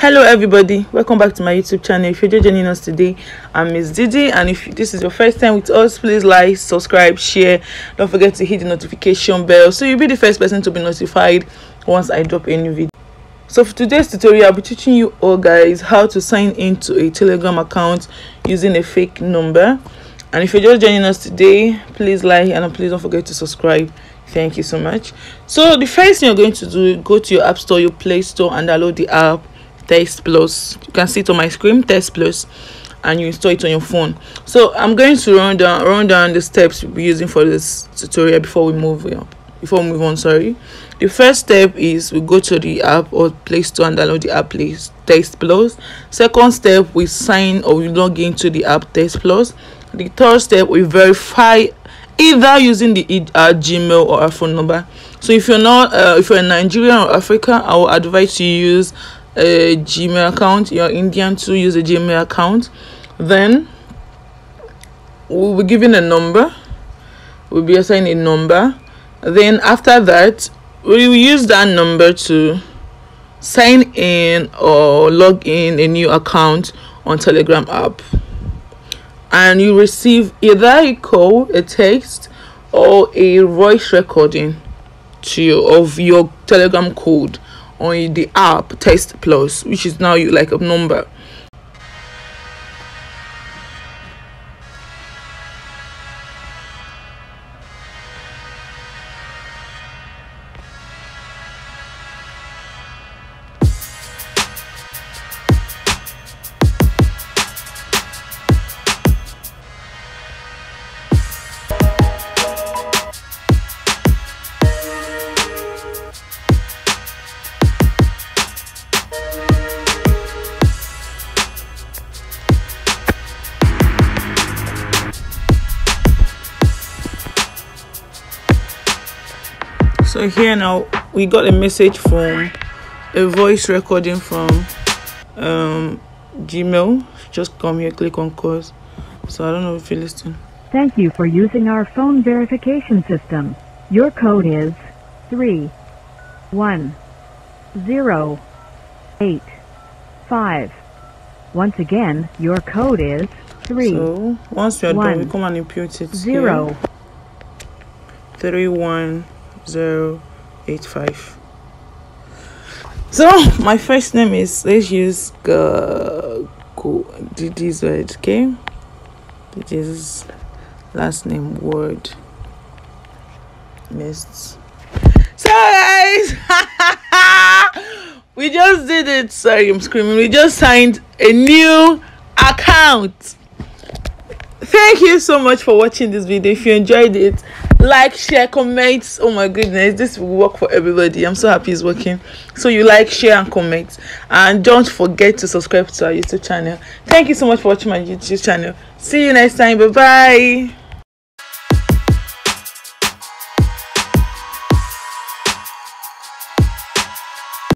hello everybody. Welcome back to my youtube channel. If you're joining us today i'm miss didi and if this is your first time with us please like subscribe share. Don't forget to hit the notification bell so you'll be the first person to be notified once i drop a new video. So for today's tutorial i'll be teaching you all guys how to sign into a telegram account using a fake number. And if you're just joining us today please like and please don't forget to subscribe. Thank you so much. So the first thing you're going to do go to your app store your play store and download the app TextPlus you can see it on my screen TextPlus and you install it on your phone. So i'm going to run down run down the steps we'll be using for this tutorial before we move on before we move on sorry. The first step is we go to the app or store and download the app please TextPlus. Second step we sign or we log into the app TextPlus. The third step we verify either using the uh, gmail or a phone number. So if you're not uh, if you're in nigeria or africa i will advise you use a gmail account you're indian to use a gmail account then we'll be given a number. We'll be assigned a number. Then after that we will use that number to sign in or log in a new account on telegram app. And you receive either a call a text or a voice recording to you of your telegram code on the app TextPlus which is now you like a number so here now we got a message from a voice recording from um gmail. Just come here click on course so i don't know if you listen Thank you for using our phone verification system. Your code is three one zero eight five. Once again, your code is three so once you're done we come and input it zero. Three one zero eight five. So my first name is let's use go Didiz World okay Didiz last name word. Missed so guys we just did it. Sorry i'm screaming. We just signed a new account. Thank you so much for watching this video. If you enjoyed it like share comment. Oh my goodness this will work for everybody. I'm so happy it's working. So you like share and comment. And don't forget to subscribe to our youtube channel. Thank you so much for watching my youtube channel. See you next time. Bye bye